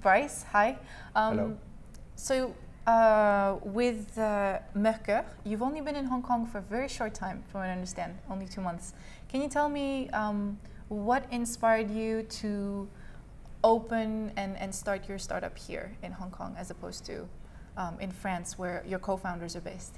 Brice, hi. Um, Hello. So, uh, with uh, Mercurr, you've only been in Hong Kong for a very short time, from what I understand, only two months. Can you tell me um, what inspired you to open and, and start your startup here in Hong Kong as opposed to um, in France, where your co founders are based?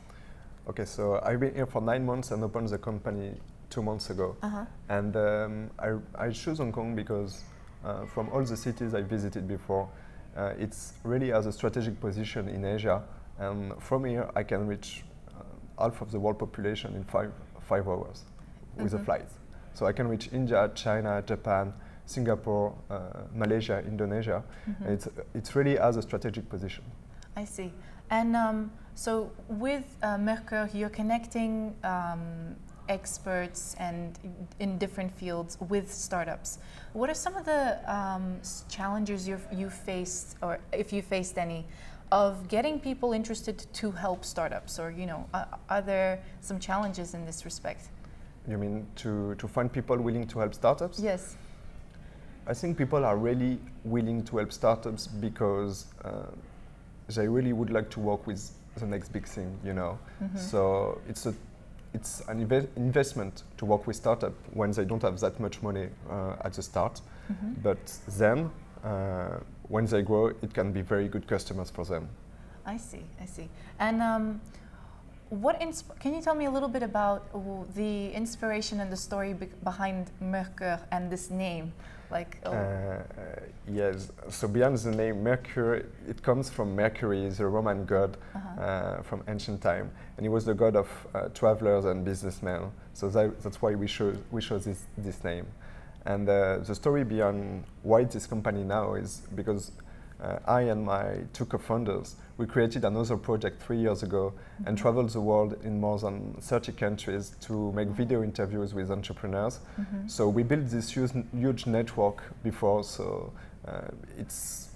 Okay, so I've been here for nine months and opened the company two months ago. Uh-huh. And um, I, I chose Hong Kong because uh, from all the cities I visited before, uh, it's really has a strategic position in Asia. And from here, I can reach uh, half of the world population in five, five hours with mm-hmm. a flight. So I can reach India, China, Japan, Singapore, uh, Malaysia, Indonesia. Mm-hmm. It's, it's really has a strategic position. I see. And um, so with uh, Mercurr, you're connecting um, experts and in different fields with startups. What are some of the um, challenges you've, you faced, or if you faced any, of getting people interested to help startups? Or you know, uh, are there some challenges in this respect? You mean to, to find people willing to help startups? Yes. I think people are really willing to help startups because uh, they really would like to work with the next big thing, you know. Mm-hmm. So it's a it's an inve- investment to work with startup when they don't have that much money uh, at the start. Mm-hmm. But then, uh, when they grow, it can be very good customers for them. I see, I see. And um, what can you tell me a little bit about the inspiration and the story be- behind Mercurr and this name? Like, oh. uh, yes. So beyond the name Mercury, it comes from Mercury, the Roman god uh-huh. uh, from ancient time, and he was the god of uh, travelers and businessmen. So that, that's why we chose we chose this this name. And uh, the story beyond why this company now is because uh, I and my two co-founders, we created another project three years ago mm-hmm. and traveled the world in more than 30 countries to make video interviews with entrepreneurs. Mm-hmm. So we built this huge, huge network before, so uh, it's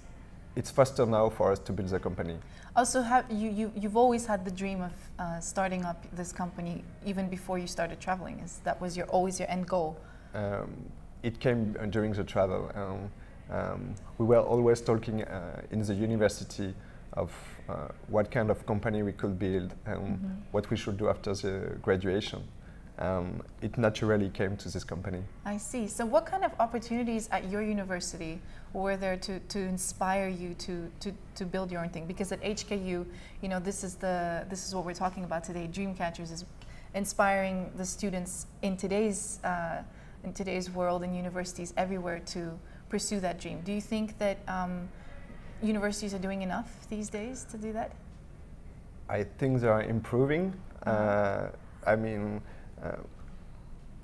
it's faster now for us to build the company. Also, have you, you you've always had the dream of uh, starting up this company even before you started traveling. Is that was your always your end goal? Um, it came during the travel. Um, um, we were always talking uh, in the university of uh, what kind of company we could build and mm-hmm. what we should do after the graduation. Um, it naturally came to this company. I see. So, what kind of opportunities at your university were there to, to inspire you to, to, to build your own thing? Because at HKU, you know, this is the this is what we're talking about today. Dreamcatchers is inspiring the students in today's uh, in today's world and universities everywhere to pursue that dream. Do you think that um, universities are doing enough these days to do that? I think they are improving. Uh-huh. Uh, I mean, uh,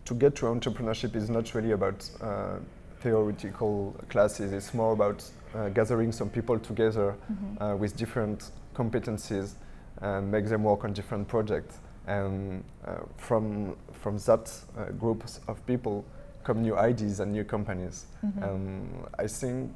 to get to entrepreneurship is not really about uh, theoretical classes. It's more about uh, gathering some people together mm-hmm. Uh, with different competencies and make them work on different projects. And uh, from from that group of people, come new ideas and new companies. Mm-hmm. Um, I think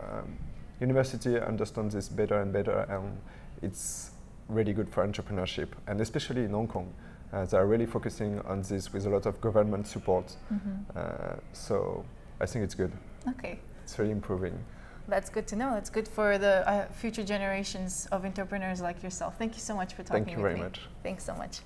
um, university understands this better and better, and it's really good for entrepreneurship, and especially in Hong Kong. Uh, they are really focusing on this with a lot of government support. Mm-hmm. Uh, so I think it's good. Okay. It's really improving. That's good to know. It's good for the uh, future generations of entrepreneurs like yourself. Thank you so much for talking Thank you very me. much. Thanks so much.